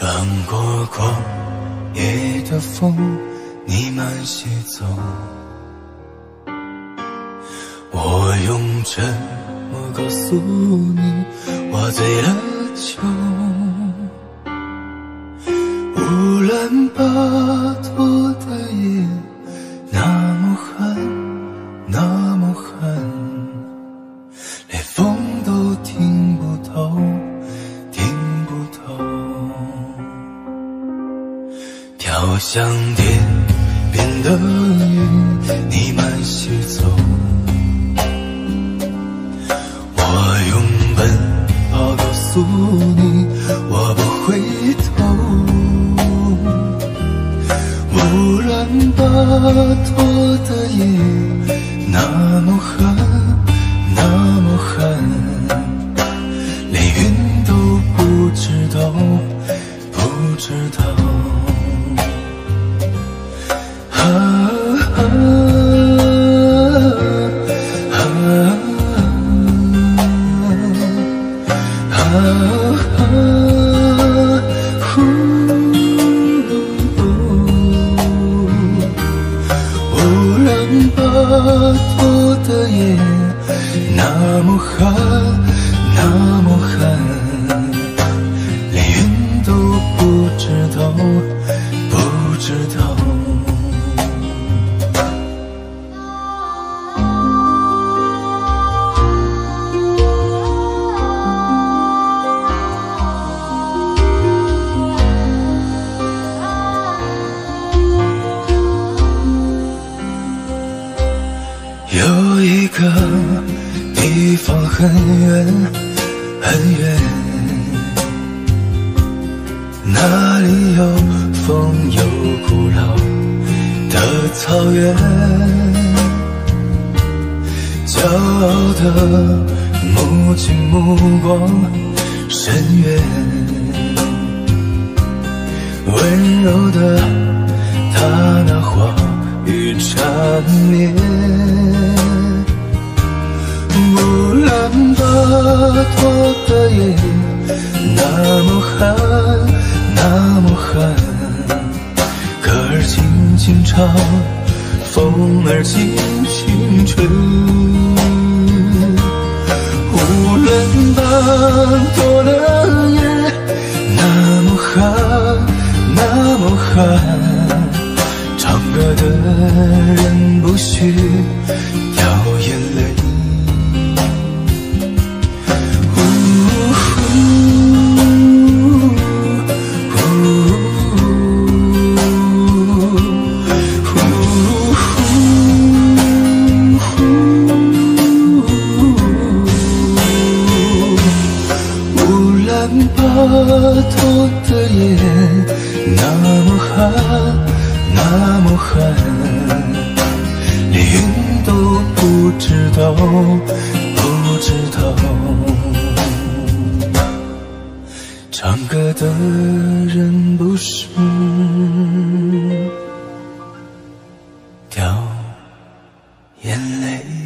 穿过旷野的风，你慢些走。我用沉默告诉你，我醉了酒。乌兰巴托像天边的云，你慢些走。我用奔跑告诉你，我不回头。乌兰巴托的夜那么寒，啊啊啊啊！呼，乌兰巴托的夜那么蓝。有一个地方很远很远，那里有风有古老的草原，骄傲的目睛目光深远，温柔的他那话语缠绵。巴托的夜那么寒，那么寒，歌儿轻轻唱，风儿轻轻吹。乌兰巴托的夜那么寒，那么寒。唱歌的人不许你把头的夜那么寒，那么寒，连云都不知道，不知道唱歌的人不是掉眼泪。